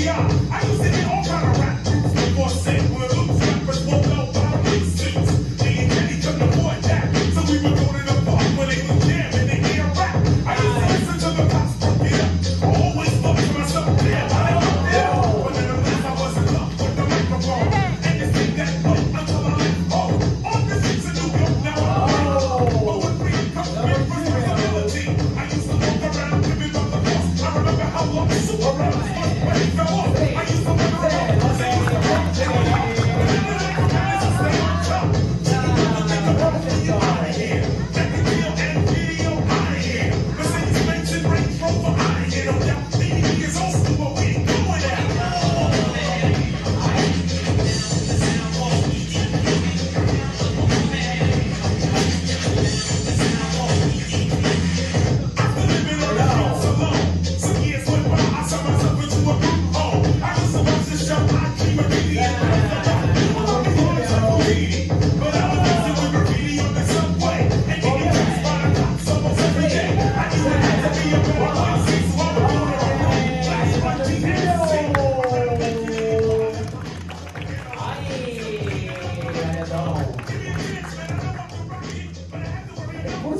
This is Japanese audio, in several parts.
media. I used to be on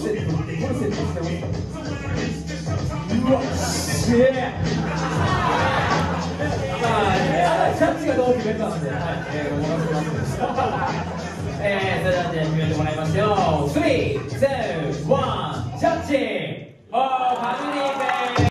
設定してますうわすげえまあ、ジャッジがどう決めたんで、はい、えー、お任せします。えー、それではじゃあ決めてもらいましょう。3、2、